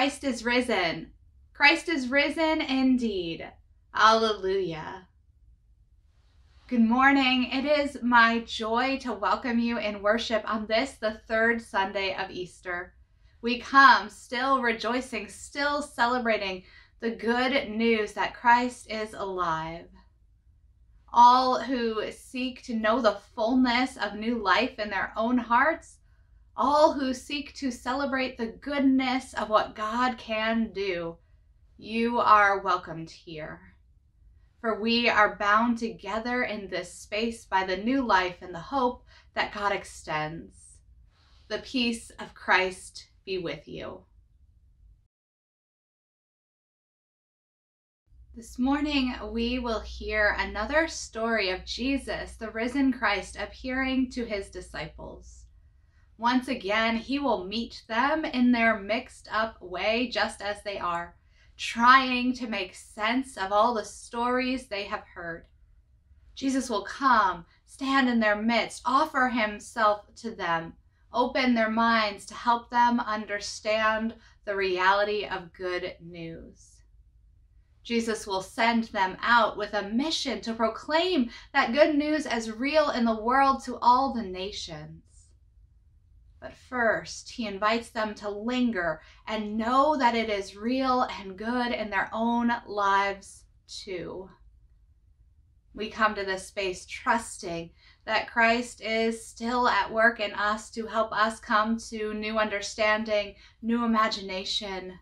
Christ is risen. Christ is risen indeed. Alleluia. Good morning. It is my joy to welcome you in worship on this, the third Sunday of Easter. We come still rejoicing, still celebrating the good news that Christ is alive. All who seek to know the fullness of new life in their own hearts all who seek to celebrate the goodness of what God can do, you are welcomed here. For we are bound together in this space by the new life and the hope that God extends. The peace of Christ be with you. This morning, we will hear another story of Jesus, the risen Christ, appearing to his disciples. Once again, he will meet them in their mixed up way, just as they are, trying to make sense of all the stories they have heard. Jesus will come, stand in their midst, offer himself to them, open their minds to help them understand the reality of good news. Jesus will send them out with a mission to proclaim that good news as real in the world to all the nations. But first, he invites them to linger and know that it is real and good in their own lives too. We come to this space trusting that Christ is still at work in us to help us come to new understanding, new imagination,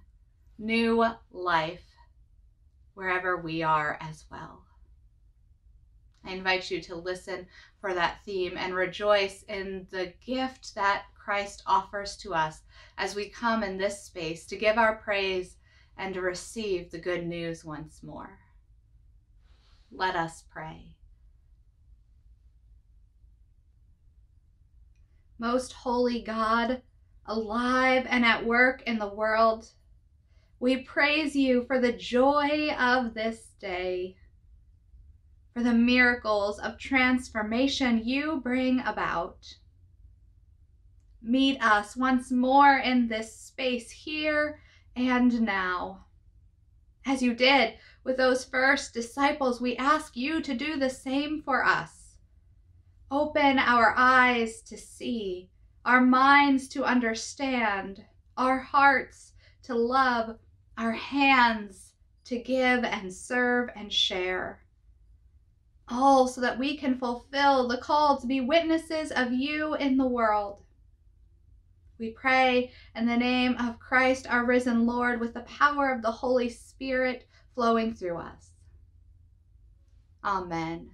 new life, wherever we are as well. I invite you to listen for that theme and rejoice in the gift that Christ offers to us as we come in this space to give our praise and to receive the good news once more. Let us pray. Most holy God, alive and at work in the world, we praise you for the joy of this day, for the miracles of transformation you bring about meet us once more in this space here and now. As you did with those first disciples, we ask you to do the same for us. Open our eyes to see, our minds to understand, our hearts to love, our hands to give and serve and share. All so that we can fulfill the call to be witnesses of you in the world. We pray in the name of Christ, our risen Lord, with the power of the Holy Spirit flowing through us. Amen.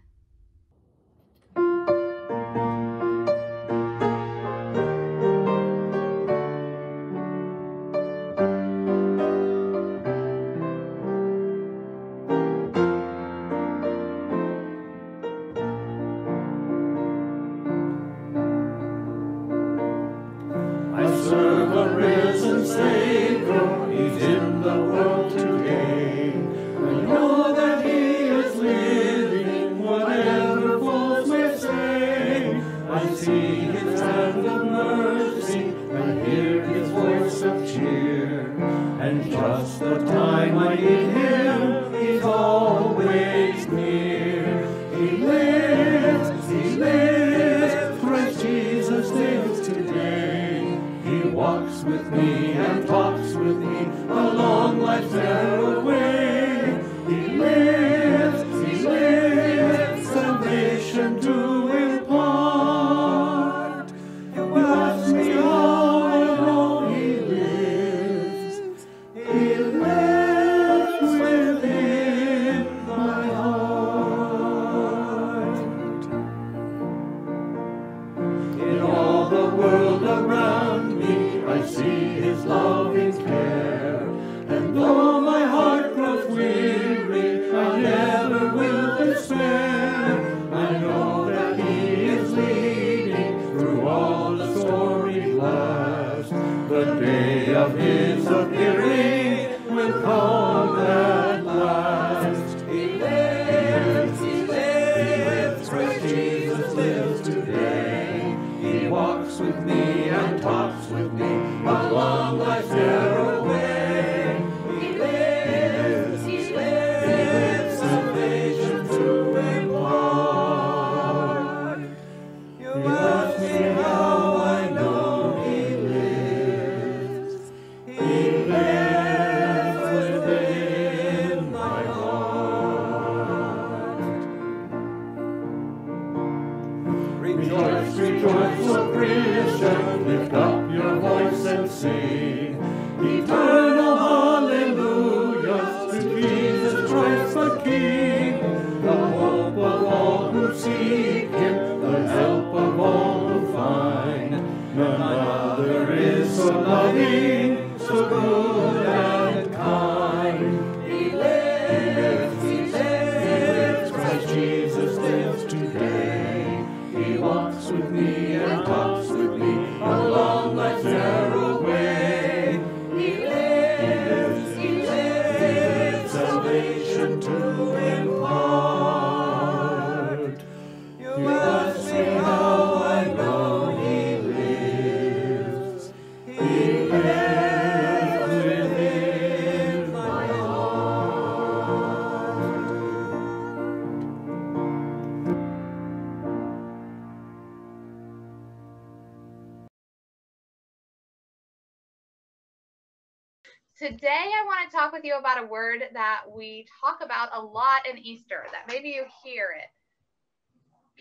A word that we talk about a lot in Easter, that maybe you hear it.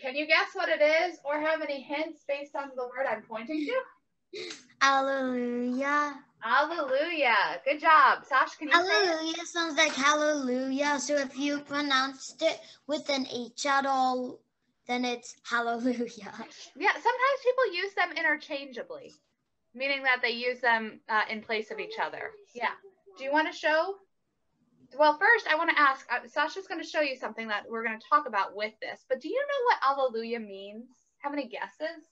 Can you guess what it is or have any hints based on the word I'm pointing to? Hallelujah. Hallelujah. Good job. Sash, can you say? Hallelujah sounds like hallelujah. So if you pronounced it with an H at all, then it's hallelujah. Yeah, sometimes people use them interchangeably, meaning that they use them uh, in place of each other. Yeah. Do you want to show? Well, first, I want to ask uh, Sasha's going to show you something that we're going to talk about with this, but do you know what Alleluia means? Have any guesses?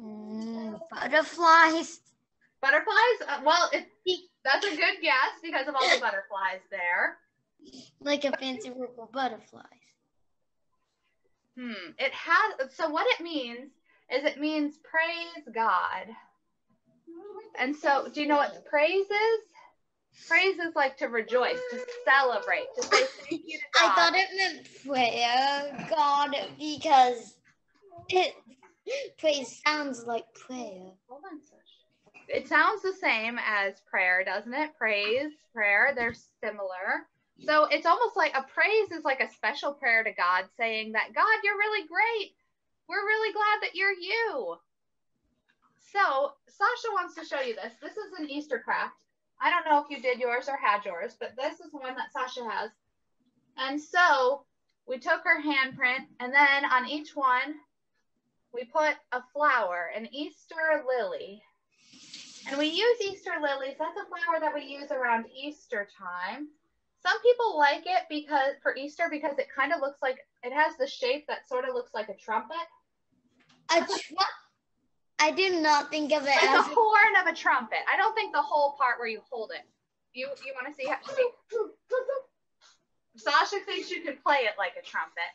Mm, butterflies. Butterflies? Uh, well, it, that's a good guess because of all the butterflies there. Like a fancy word for butterflies. Hmm. It has. So what it means is it means praise God. And so, do you know what praise is? Praise is like to rejoice, to celebrate, to say thank you to God. I thought it meant prayer, God, because it praise sounds like prayer. Hold on, Sash. It sounds the same as prayer, doesn't it? Praise, prayer, they're similar. So it's almost like a praise is like a special prayer to God saying that, God, you're really great. We're really glad that you're you. So Sasha wants to show you this. This is an Easter craft. I don't know if you did yours or had yours, but this is one that Sasha has. And so we took her handprint, and then on each one, we put a flower, an Easter lily. And we use Easter lilies. That's a flower that we use around Easter time. Some people like it because for Easter because it kind of looks like it has the shape that sort of looks like a trumpet. A tru- I did not think of it Like as the horn of a trumpet. I don't think the whole part where you hold it. You you want to see how see? Sasha thinks you can play it like a trumpet.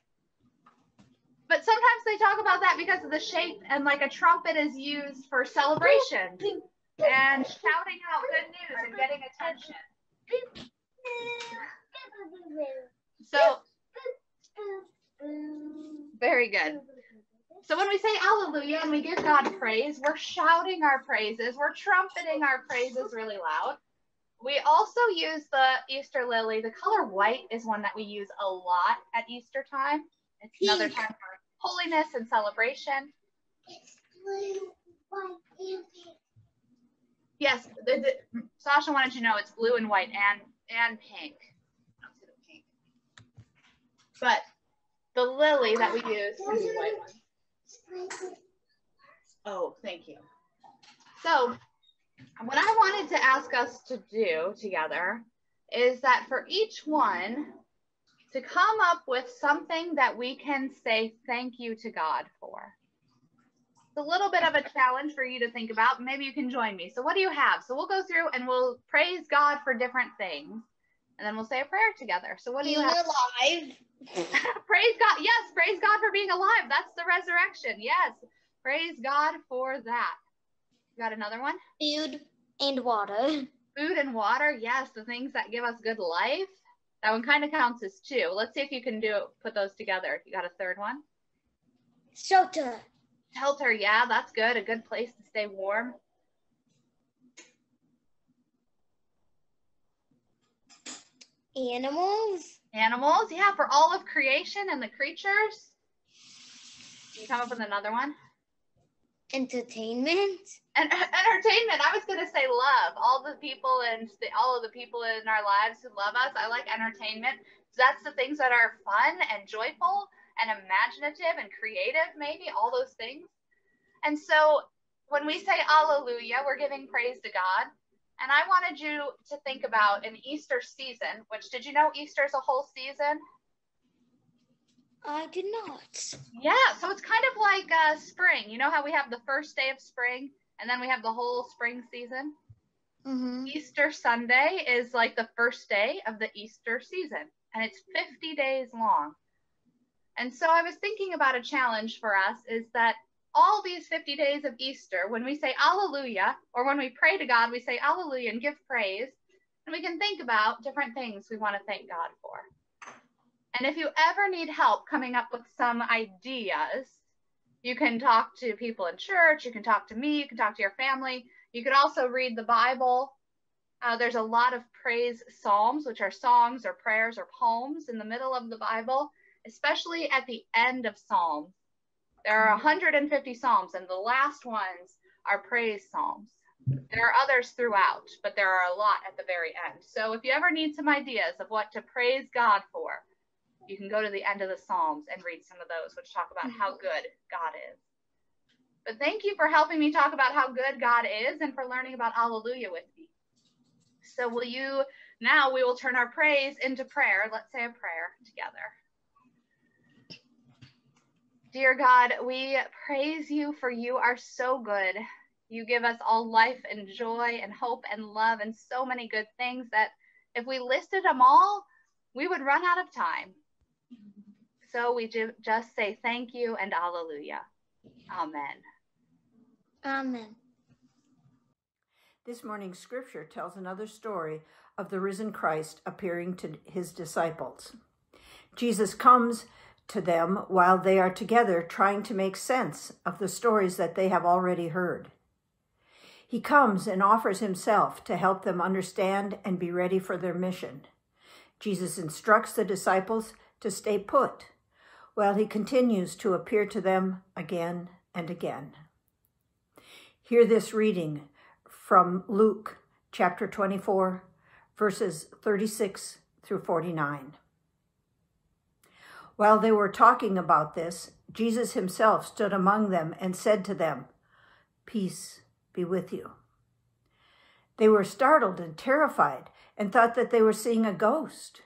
But sometimes they talk about that because of the shape and like a trumpet is used for celebration and shouting out good news and getting attention. So very good. So when we say hallelujah and we give God praise, we're shouting our praises, we're trumpeting our praises really loud. We also use the Easter lily. The color white is one that we use a lot at Easter time. It's another time for holiness and celebration. It's blue, white, Yes, the, the, Sasha wanted you to know it's blue and white and and pink. I don't see the pink. But the lily that we use is the white one. Oh, thank you. So, what I wanted to ask us to do together is that for each one, to come up with something that we can say thank you to God for. It's a little bit of a challenge for you to think about. Maybe you can join me. So, what do you have? So, we'll go through and we'll praise God for different things. And then we'll say a prayer together. So, what do you have? alive. praise God. Yes, praise God for being alive. That's the resurrection. Yes. Praise God for that. You got another one? Food and water. Food and water. Yes, the things that give us good life. That one kind of counts as two. Let's see if you can do put those together. You got a third one? Shelter. Shelter. Yeah, that's good. A good place to stay warm. Animals. Animals. Yeah, for all of creation and the creatures. Can you come up with another one? Entertainment. And entertainment. I was gonna say love. All the people and all of the people in our lives who love us. I like entertainment. That's the things that are fun and joyful and imaginative and creative. Maybe all those things. And so when we say Alleluia, we're giving praise to God. And I wanted you to think about an Easter season. Which did you know Easter is a whole season? I did not. Yeah, so it's kind of like uh, spring. You know how we have the first day of spring and then we have the whole spring season? Mm-hmm. Easter Sunday is like the first day of the Easter season, and it's 50 days long. And so I was thinking about a challenge for us is that all these 50 days of Easter, when we say Alleluia, or when we pray to God, we say Alleluia and give praise, and we can think about different things we want to thank God for. And if you ever need help coming up with some ideas, you can talk to people in church, you can talk to me, you can talk to your family. You could also read the Bible. Uh, there's a lot of praise psalms, which are songs or prayers or poems in the middle of the Bible, especially at the end of Psalms. There are mm-hmm. 150 psalms, and the last ones are praise psalms. There are others throughout, but there are a lot at the very end. So if you ever need some ideas of what to praise God for, you can go to the end of the Psalms and read some of those, which talk about how mm-hmm. good God is. But thank you for helping me talk about how good God is and for learning about Alleluia with me. So, will you now we will turn our praise into prayer. Let's say a prayer together. Dear God, we praise you for you are so good. You give us all life and joy and hope and love and so many good things that if we listed them all, we would run out of time. So we ju- just say thank you and alleluia. Amen. Amen. This morning's scripture tells another story of the risen Christ appearing to his disciples. Jesus comes to them while they are together trying to make sense of the stories that they have already heard. He comes and offers himself to help them understand and be ready for their mission. Jesus instructs the disciples to stay put while he continues to appear to them again and again. Hear this reading from Luke chapter 24, verses 36 through 49. While they were talking about this, Jesus himself stood among them and said to them, Peace be with you. They were startled and terrified and thought that they were seeing a ghost.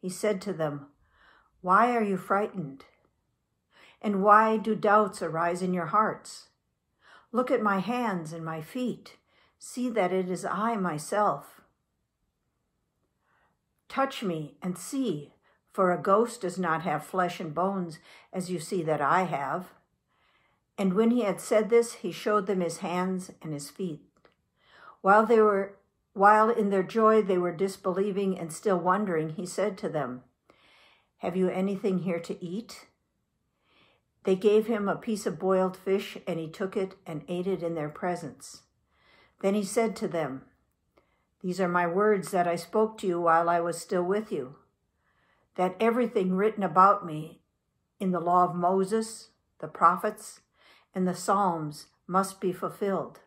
He said to them, Why are you frightened? And why do doubts arise in your hearts? Look at my hands and my feet. See that it is I myself. Touch me and see, for a ghost does not have flesh and bones, as you see that I have. And when he had said this, he showed them his hands and his feet. While they were while in their joy they were disbelieving and still wondering, he said to them, Have you anything here to eat? They gave him a piece of boiled fish, and he took it and ate it in their presence. Then he said to them, These are my words that I spoke to you while I was still with you, that everything written about me in the law of Moses, the prophets, and the Psalms must be fulfilled.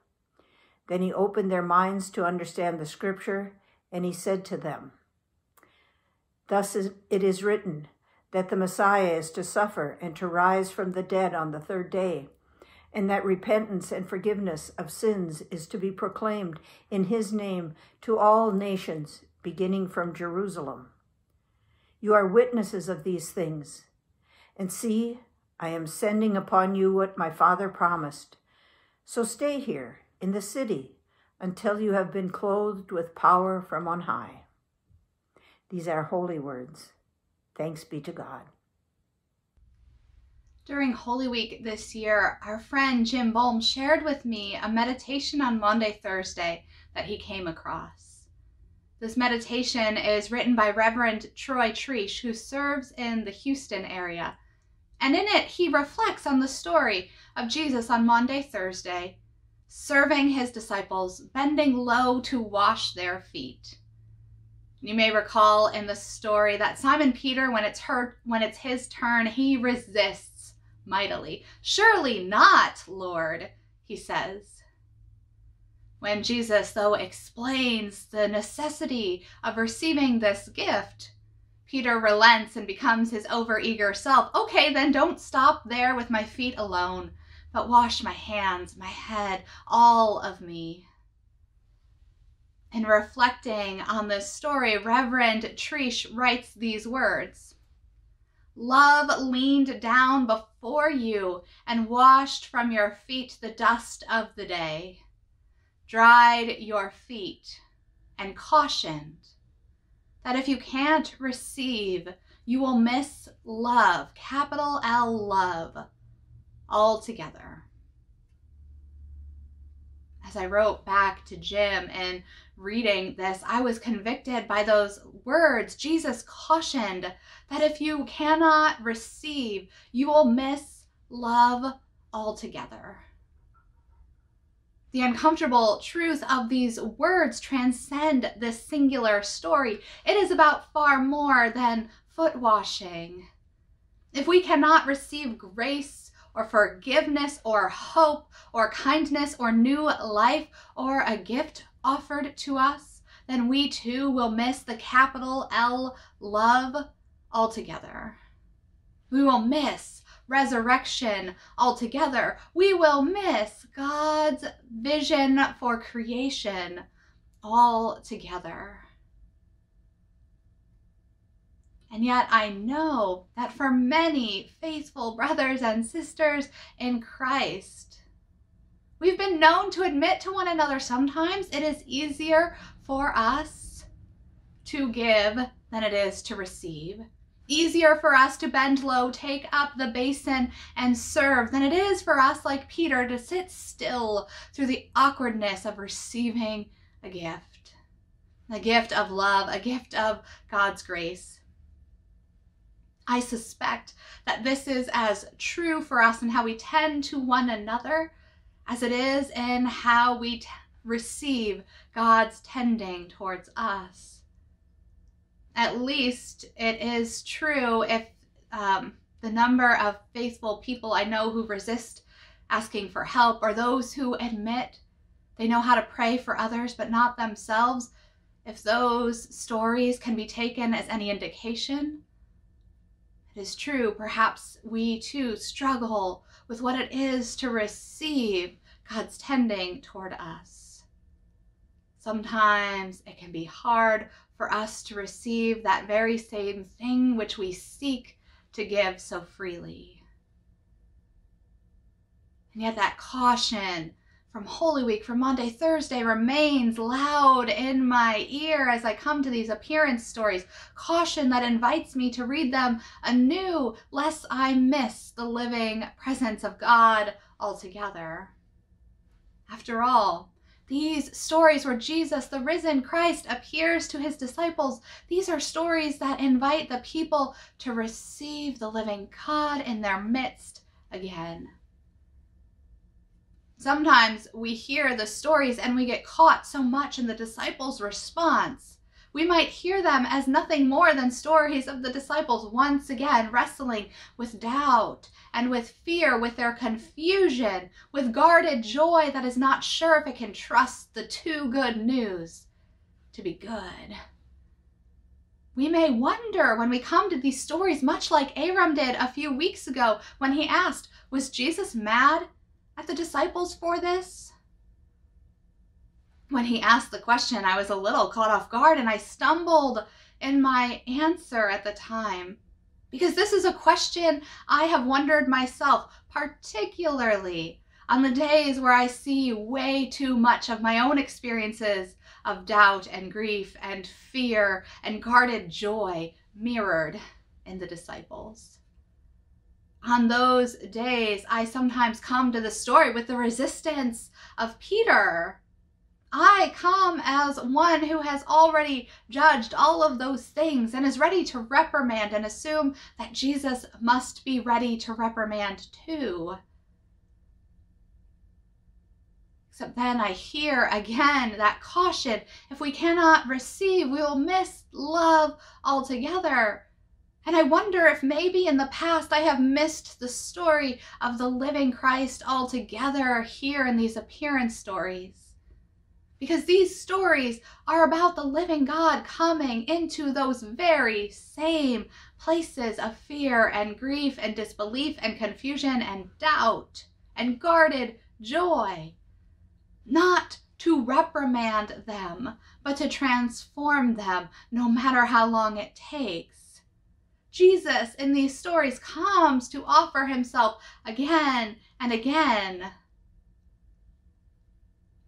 Then he opened their minds to understand the scripture, and he said to them, Thus it is written that the Messiah is to suffer and to rise from the dead on the third day, and that repentance and forgiveness of sins is to be proclaimed in his name to all nations, beginning from Jerusalem. You are witnesses of these things. And see, I am sending upon you what my Father promised. So stay here in the city until you have been clothed with power from on high. These are holy words. Thanks be to God. During Holy Week this year, our friend Jim Bohm shared with me a meditation on Maundy, Thursday that he came across. This meditation is written by Reverend Troy Treesh, who serves in the Houston area. And in it, he reflects on the story of Jesus on Maundy, Thursday, serving his disciples, bending low to wash their feet. You may recall in the story that Simon Peter, when it's her, when it's his turn, he resists mightily. Surely not, Lord, he says. When Jesus, though, explains the necessity of receiving this gift, Peter relents and becomes his overeager self. Okay, then don't stop there with my feet alone, but wash my hands, my head, all of me. In reflecting on this story, Reverend Trish writes these words Love leaned down before you and washed from your feet the dust of the day, dried your feet, and cautioned that if you can't receive, you will miss love, capital L love, altogether. As I wrote back to Jim and reading this, I was convicted by those words. Jesus cautioned that if you cannot receive, you will miss love altogether. The uncomfortable truth of these words transcend this singular story. It is about far more than foot washing. If we cannot receive grace or forgiveness or hope or kindness or new life or a gift offered to us, then we too will miss the capital L love altogether. We will miss resurrection altogether. We will miss God's vision for creation altogether. And yet, I know that for many faithful brothers and sisters in Christ, we've been known to admit to one another sometimes it is easier for us to give than it is to receive easier for us to bend low, take up the basin, and serve than it is for us, like Peter, to sit still through the awkwardness of receiving a gift a gift of love, a gift of God's grace. I suspect that this is as true for us in how we tend to one another as it is in how we receive God's tending towards us at least it is true if um, the number of faithful people I know who resist asking for help or those who admit they know how to pray for others but not themselves, if those stories can be taken as any indication, it is true, perhaps we too struggle with what it is to receive God's tending toward us. Sometimes it can be hard for us to receive that very same thing which we seek to give so freely. And yet, that caution from Holy Week, from Maundy, Thursday, remains loud in my ear as I come to these appearance stories. Caution that invites me to read them anew, lest I miss the living presence of God altogether. After all, these stories where Jesus, the risen Christ, appears to his disciples, these are stories that invite the people to receive the living God in their midst again. Sometimes we hear the stories and we get caught so much in the disciples' response we might hear them as nothing more than stories of the disciples once again wrestling with doubt and with fear, with their confusion, with guarded joy that is not sure if it can trust the too good news to be good. We may wonder when we come to these stories, much like Aram did a few weeks ago when he asked, Was Jesus mad at the disciples for this? When he asked the question, I was a little caught off guard and I stumbled in my answer at the time. Because this is a question I have wondered myself, particularly on the days where I see way too much of my own experiences of doubt and grief and fear and guarded joy mirrored in the disciples. On those days, I sometimes come to the story with the resistance of Peter I come as one who has already judged all of those things and is ready to reprimand and assume that Jesus must be ready to reprimand too. Except then I hear again that caution if we cannot receive, we will miss love altogether. And I wonder if maybe in the past I have missed the story of the living Christ altogether here in these appearance stories. Because these stories are about the living God coming into those very same places of fear and grief and disbelief and confusion and doubt and guarded joy. Not to reprimand them, but to transform them no matter how long it takes. Jesus in these stories comes to offer himself again and again.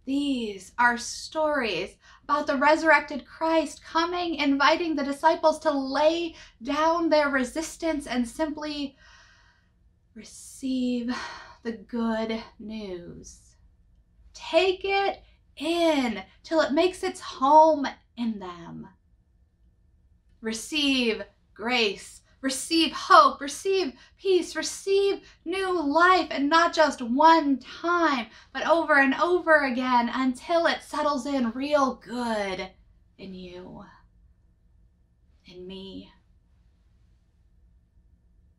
These are stories about the resurrected Christ coming, inviting the disciples to lay down their resistance and simply receive the good news. Take it in till it makes its home in them. Receive grace, receive hope, receive peace, receive new life, and not just one time, but over and over again until it settles in real good in you, in me.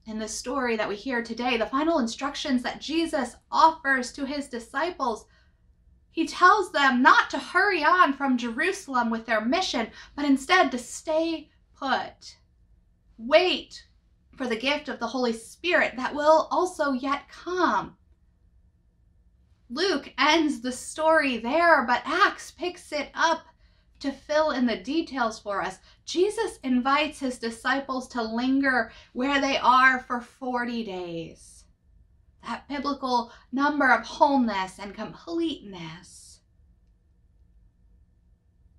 In the story that we hear today, the final instructions that Jesus offers to his disciples he tells them not to hurry on from Jerusalem with their mission, but instead to stay put. Wait for the gift of the Holy Spirit that will also yet come. Luke ends the story there, but Acts picks it up to fill in the details for us. Jesus invites his disciples to linger where they are for 40 days that biblical number of wholeness and completeness.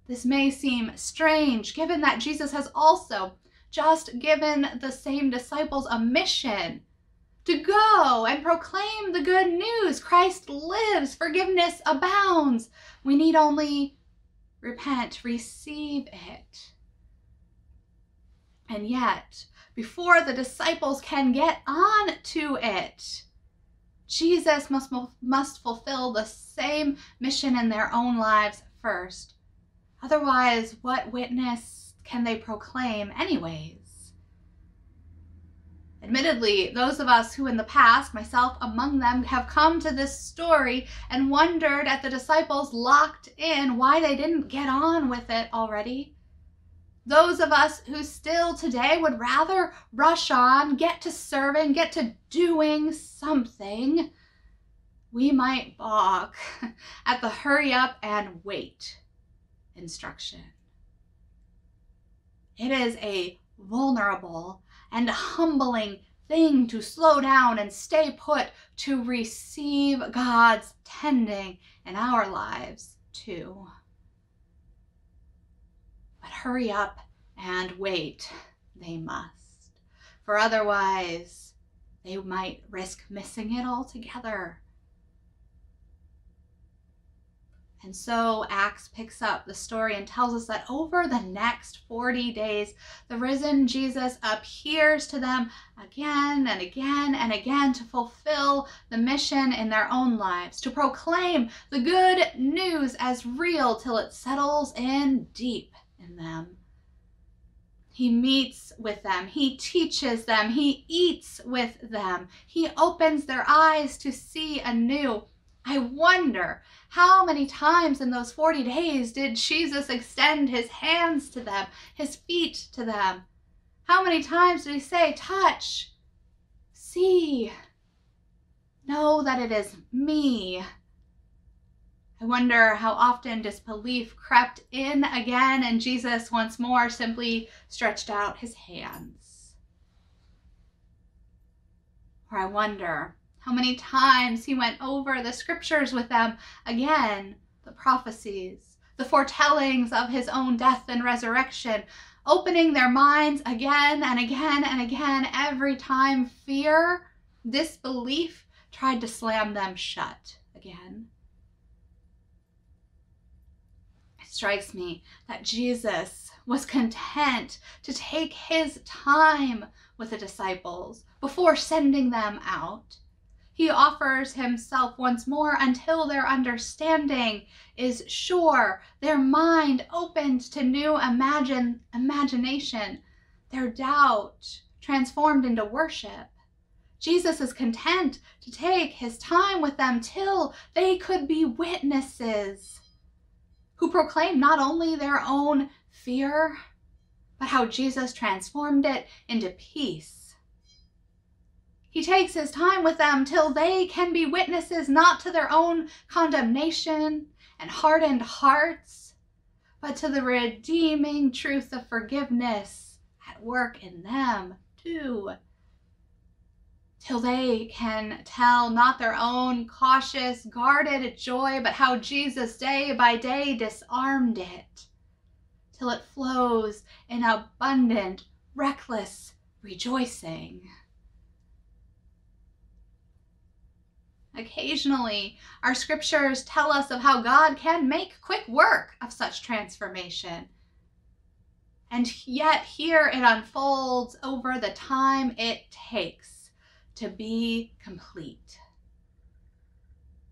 This may seem strange given that Jesus has also just given the same disciples a mission to go and proclaim the good news. Christ lives, forgiveness abounds. We need only repent, receive it. And yet, before the disciples can get on to it, Jesus must, must fulfill the same mission in their own lives first. Otherwise, what witness can they proclaim, anyways? Admittedly, those of us who in the past, myself among them, have come to this story and wondered at the disciples locked in why they didn't get on with it already those of us who still today would rather rush on, get to serving, get to doing something, we might balk at the hurry up and wait instruction. It is a vulnerable and humbling thing to slow down and stay put to receive God's tending in our lives too but hurry up and wait, they must. For otherwise, they might risk missing it altogether. And so Acts picks up the story and tells us that over the next 40 days, the risen Jesus appears to them again and again and again to fulfill the mission in their own lives, to proclaim the good news as real till it settles in deep in them. He meets with them. He teaches them. He eats with them. He opens their eyes to see anew. I wonder how many times in those 40 days did Jesus extend his hands to them, his feet to them? How many times did he say, Touch, see, know that it is me? I wonder how often disbelief crept in again and Jesus once more simply stretched out his hands. Or I wonder how many times he went over the scriptures with them again, the prophecies, the foretellings of his own death and resurrection, opening their minds again and again and again every time fear, disbelief tried to slam them shut again. It strikes me that Jesus was content to take his time with the disciples before sending them out. He offers himself once more until their understanding is sure, their mind opened to new imagine, imagination, their doubt transformed into worship. Jesus is content to take his time with them till they could be witnesses who proclaim not only their own fear, but how Jesus transformed it into peace. He takes his time with them till they can be witnesses not to their own condemnation and hardened hearts, but to the redeeming truth of forgiveness at work in them too. Till they can tell not their own cautious, guarded joy, but how Jesus day by day disarmed it till it flows in abundant, reckless rejoicing. Occasionally, our scriptures tell us of how God can make quick work of such transformation. And yet, here it unfolds over the time it takes to be complete.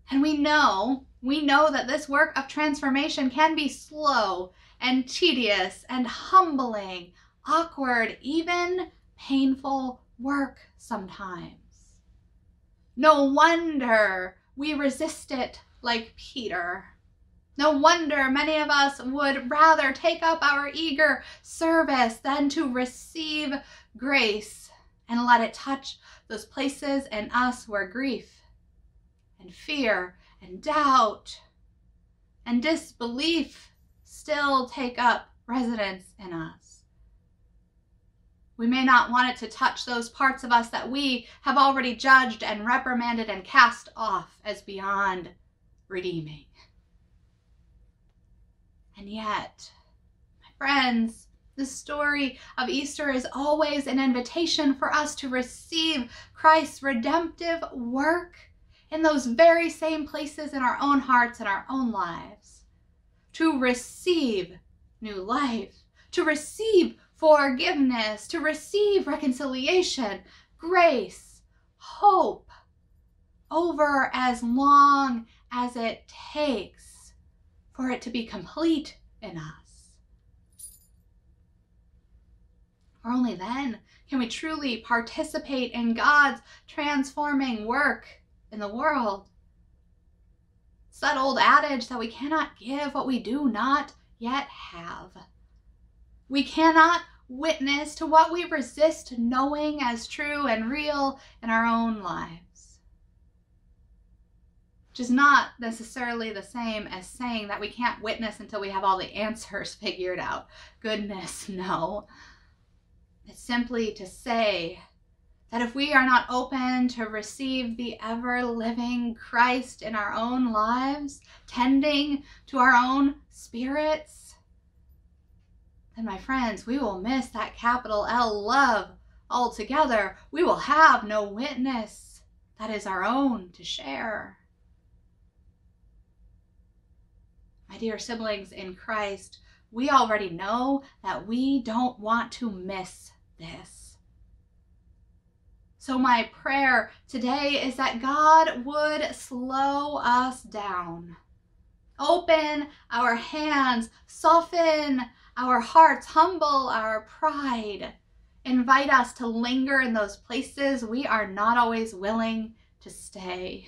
And we know, we know that this work of transformation can be slow and tedious and humbling, awkward, even painful work sometimes. No wonder we resist it like Peter. No wonder many of us would rather take up our eager service than to receive grace and let it touch those places in us where grief and fear and doubt and disbelief still take up residence in us. We may not want it to touch those parts of us that we have already judged and reprimanded and cast off as beyond redeeming. And yet, my friends, the story of Easter is always an invitation for us to receive Christ's redemptive work in those very same places in our own hearts and our own lives to receive new life, to receive forgiveness, to receive reconciliation, grace, hope, over as long as it takes for it to be complete in us. For only then can we truly participate in God's transforming work in the world. It's that old adage that we cannot give what we do not yet have. We cannot witness to what we resist knowing as true and real in our own lives. Which is not necessarily the same as saying that we can't witness until we have all the answers figured out. Goodness, no. It's simply to say that if we are not open to receive the ever living Christ in our own lives, tending to our own spirits, then, my friends, we will miss that capital L love altogether. We will have no witness that is our own to share. My dear siblings in Christ, we already know that we don't want to miss this. So, my prayer today is that God would slow us down. Open our hands, soften our hearts, humble our pride. Invite us to linger in those places we are not always willing to stay.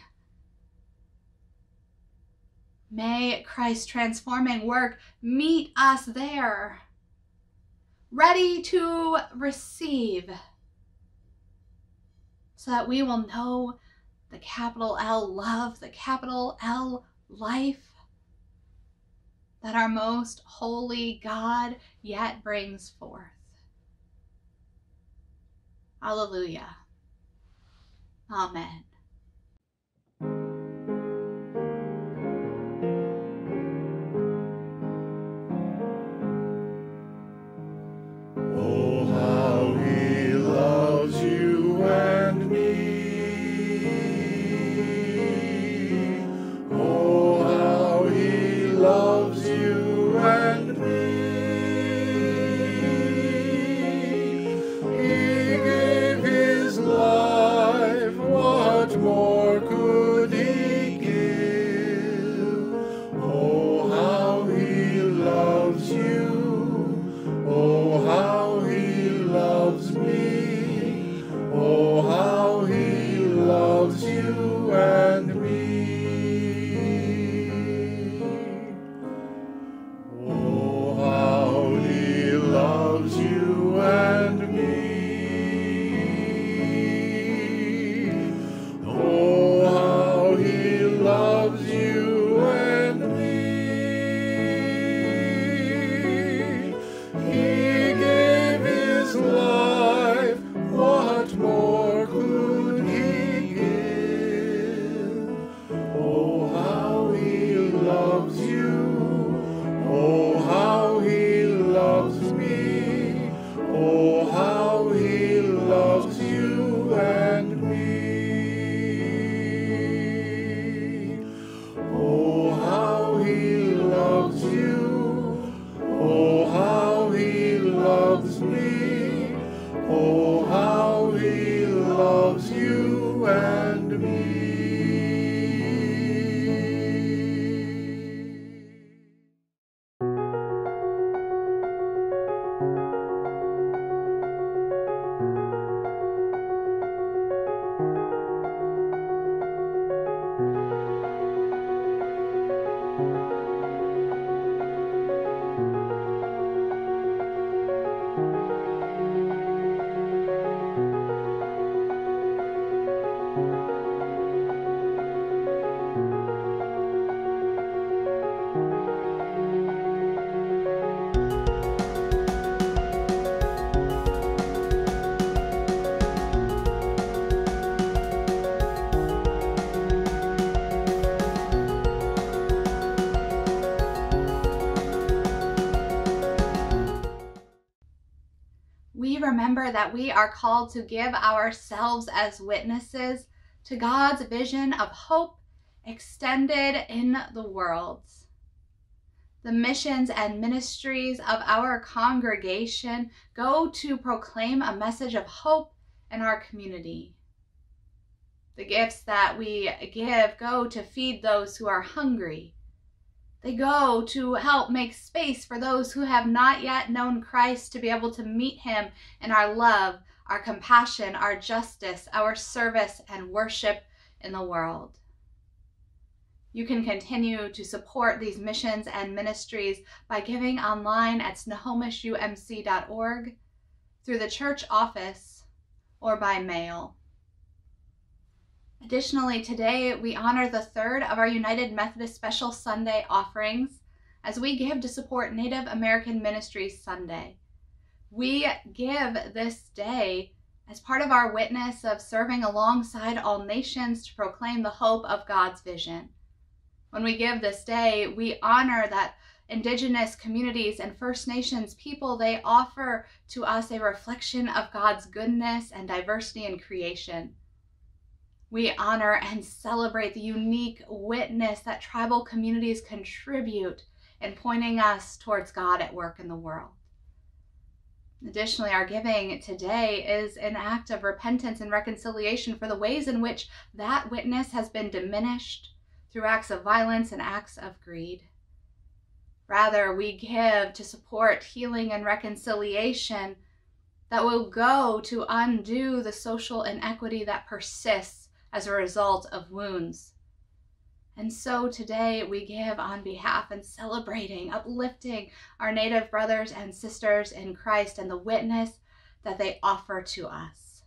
May Christ's transforming work meet us there, ready to receive so that we will know the capital L love, the capital L life that our most holy God yet brings forth. Alleluia. Amen. Remember that we are called to give ourselves as witnesses to God's vision of hope extended in the world. The missions and ministries of our congregation go to proclaim a message of hope in our community. The gifts that we give go to feed those who are hungry. They go to help make space for those who have not yet known Christ to be able to meet Him in our love, our compassion, our justice, our service, and worship in the world. You can continue to support these missions and ministries by giving online at snohomishumc.org, through the church office, or by mail. Additionally, today we honor the third of our United Methodist Special Sunday offerings as we give to support Native American Ministries Sunday. We give this day as part of our witness of serving alongside all nations to proclaim the hope of God's vision. When we give this day, we honor that Indigenous communities and First Nations people, they offer to us a reflection of God's goodness and diversity in creation. We honor and celebrate the unique witness that tribal communities contribute in pointing us towards God at work in the world. Additionally, our giving today is an act of repentance and reconciliation for the ways in which that witness has been diminished through acts of violence and acts of greed. Rather, we give to support healing and reconciliation that will go to undo the social inequity that persists as a result of wounds. And so today we give on behalf and celebrating, uplifting our Native brothers and sisters in Christ and the witness that they offer to us.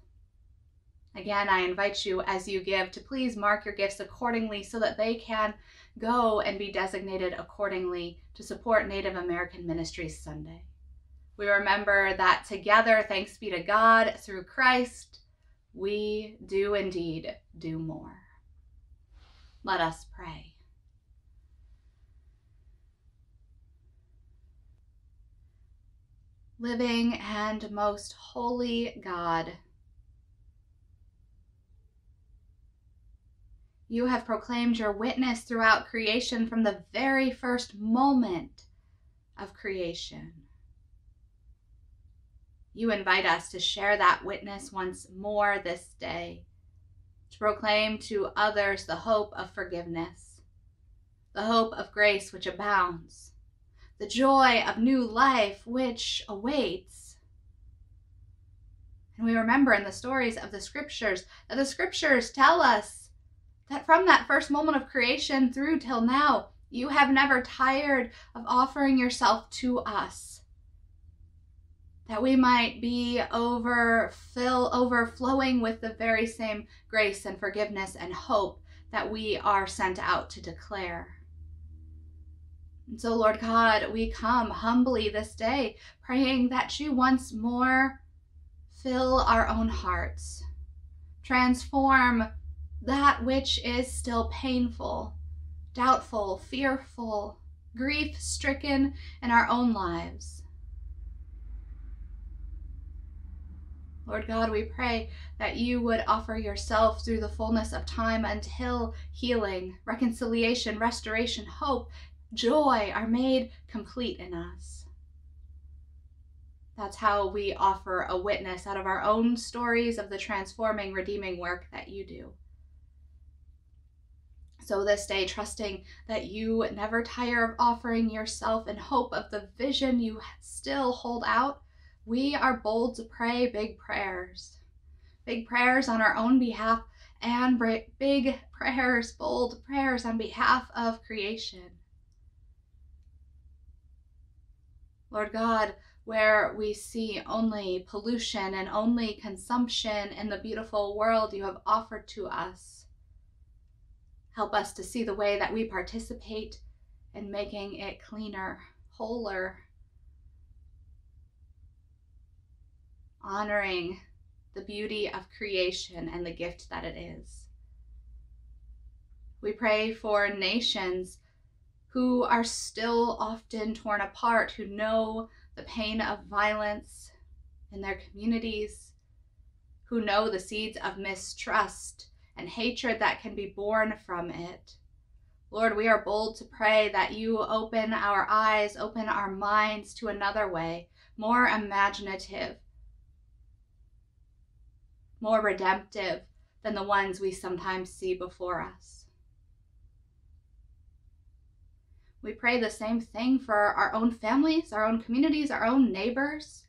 Again, I invite you as you give to please mark your gifts accordingly so that they can go and be designated accordingly to support Native American Ministries Sunday. We remember that together, thanks be to God, through Christ, we do indeed do more. Let us pray. Living and most holy God, you have proclaimed your witness throughout creation from the very first moment of creation. You invite us to share that witness once more this day, to proclaim to others the hope of forgiveness, the hope of grace which abounds, the joy of new life which awaits. And we remember in the stories of the scriptures that the scriptures tell us that from that first moment of creation through till now, you have never tired of offering yourself to us that we might be overfill, overflowing with the very same grace and forgiveness and hope that we are sent out to declare. And so, Lord God, we come humbly this day, praying that you once more fill our own hearts, transform that which is still painful, doubtful, fearful, grief stricken in our own lives Lord God, we pray that you would offer yourself through the fullness of time until healing, reconciliation, restoration, hope, joy are made complete in us. That's how we offer a witness out of our own stories of the transforming, redeeming work that you do. So, this day, trusting that you never tire of offering yourself in hope of the vision you still hold out we are bold to pray big prayers. Big prayers on our own behalf and big prayers, bold prayers on behalf of creation. Lord God, where we see only pollution and only consumption in the beautiful world you have offered to us, help us to see the way that we participate in making it cleaner, wholer, honoring the beauty of creation and the gift that it is. We pray for nations who are still often torn apart, who know the pain of violence in their communities, who know the seeds of mistrust and hatred that can be born from it. Lord, we are bold to pray that you open our eyes, open our minds to another way, more imaginative, more redemptive than the ones we sometimes see before us. We pray the same thing for our own families, our own communities, our own neighbors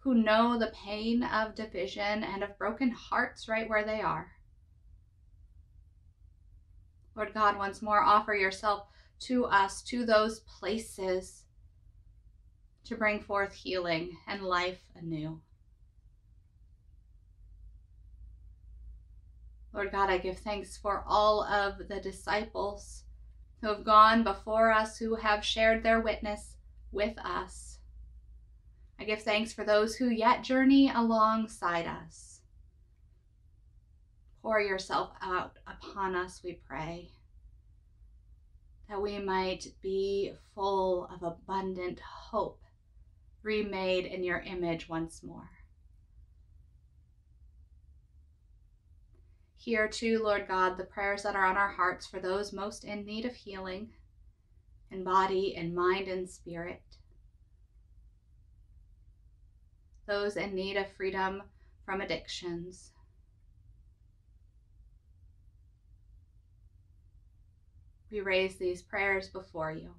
who know the pain of division and of broken hearts right where they are. Lord God, once more offer yourself to us, to those places, to bring forth healing and life anew. Lord God, I give thanks for all of the disciples who have gone before us, who have shared their witness with us. I give thanks for those who yet journey alongside us. Pour yourself out upon us, we pray, that we might be full of abundant hope, remade in your image once more. Hear too, Lord God, the prayers that are on our hearts for those most in need of healing in body and mind and spirit. Those in need of freedom from addictions. We raise these prayers before you.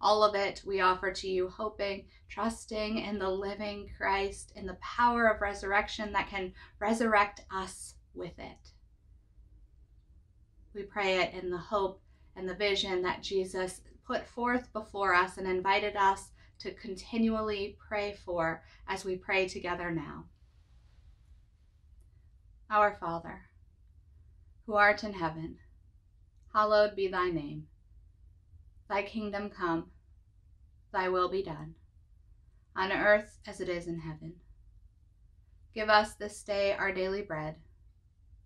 All of it we offer to you, hoping, trusting in the living Christ, in the power of resurrection that can resurrect us with it. We pray it in the hope and the vision that Jesus put forth before us and invited us to continually pray for as we pray together now. Our Father, who art in heaven, hallowed be thy name. Thy kingdom come, thy will be done, on earth as it is in heaven. Give us this day our daily bread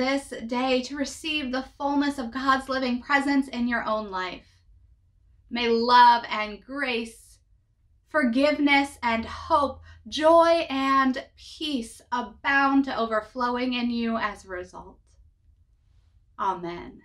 this day to receive the fullness of God's living presence in your own life. May love and grace, forgiveness and hope, joy and peace abound to overflowing in you as a result. Amen.